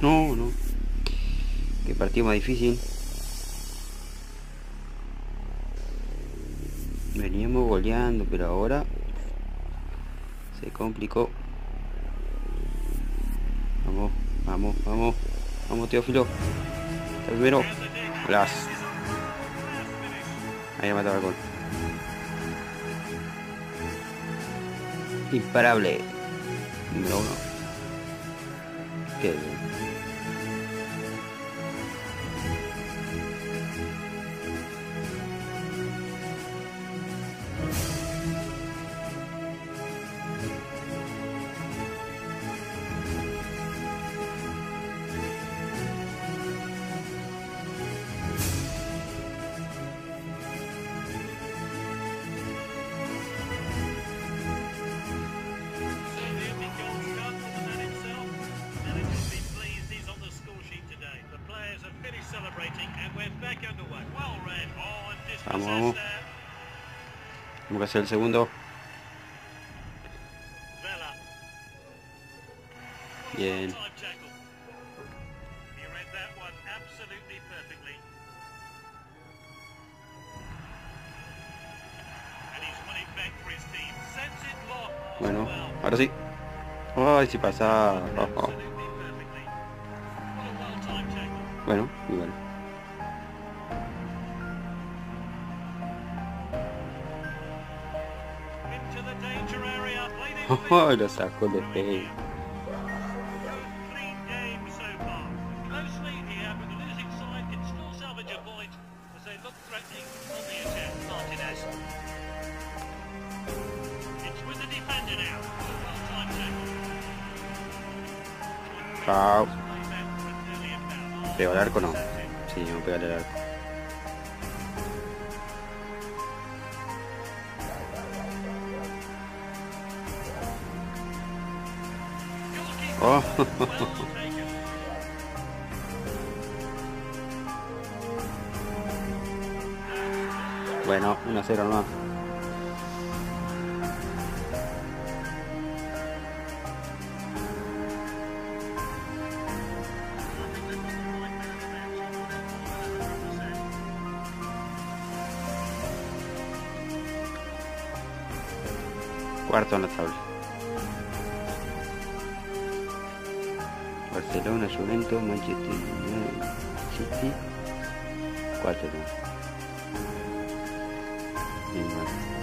No, no. Qué partido más difícil. Veníamos goleando, pero ahora se complicó. Vamos, vamos, vamos. Vamos, Teófilo. El primero. Gracias. Ahí ha matado el gol. Imparable. Número uno. Qué. Vamos, vamos. Tenemos que hacer el segundo. Bien. Bueno, ahora sí. Ay, si pasa. Oh, oh. Bueno, igual. Oh, lo sacó de fe. ¿Pego al arco no? Sí, a pegarle al arco. Oh. bueno, 1 0 nomás. Cuarto en la tabla. Barcelona, Juventus, Manchester City, 4 Bien.